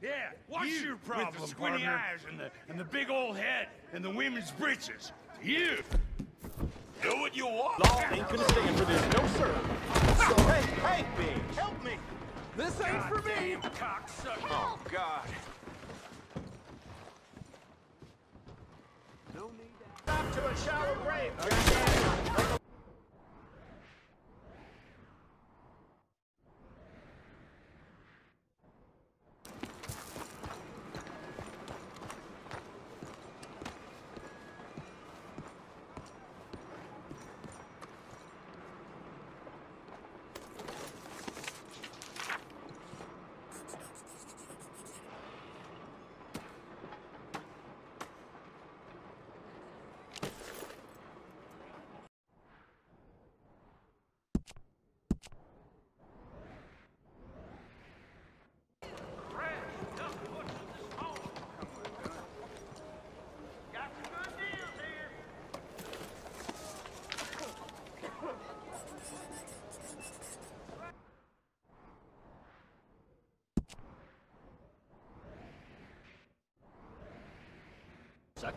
Yeah, what's You your problem, with the squinty partner? eyes and the and the big old head and the women's breeches? You. Do what you want. Law ain't gonna stand for this, no sir. So hey, hey, me, help me. This ain't for me. Cocksucker. Oh God. No need to stop to a shallow grave. Some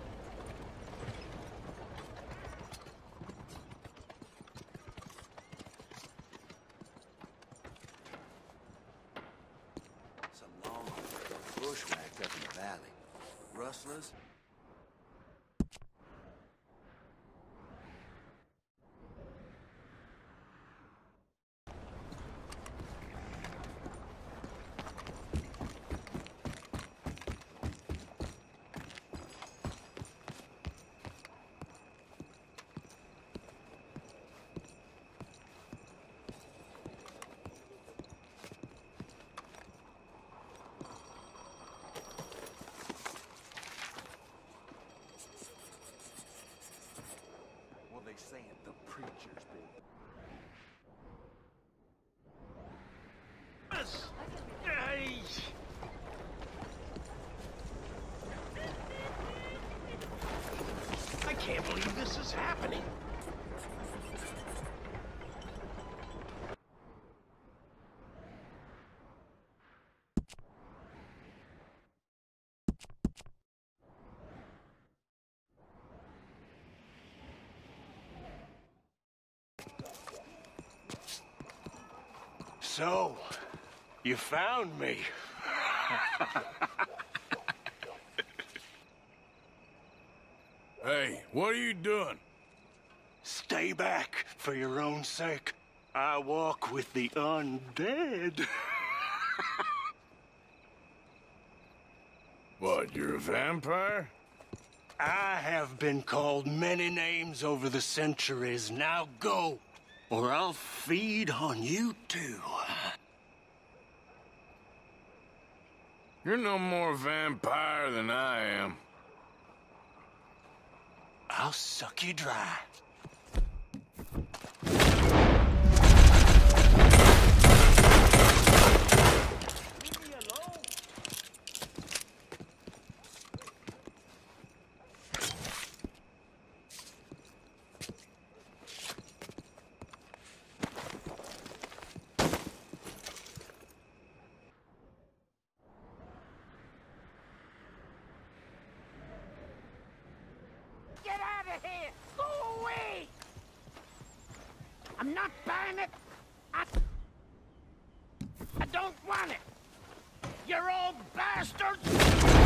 long bushwhacked up in the valley. Rustlers? Well, they saying the preacher's been Hey. I can't believe this is happening. So, you found me. Hey, what are you doing? Stay back for your own sake. I walk with the undead. What, you're a vampire? I have been called many names over the centuries. Now go, or I'll feed on you too. You're no more vampire than I am. I'll suck you dry. Want it. You're all bastards!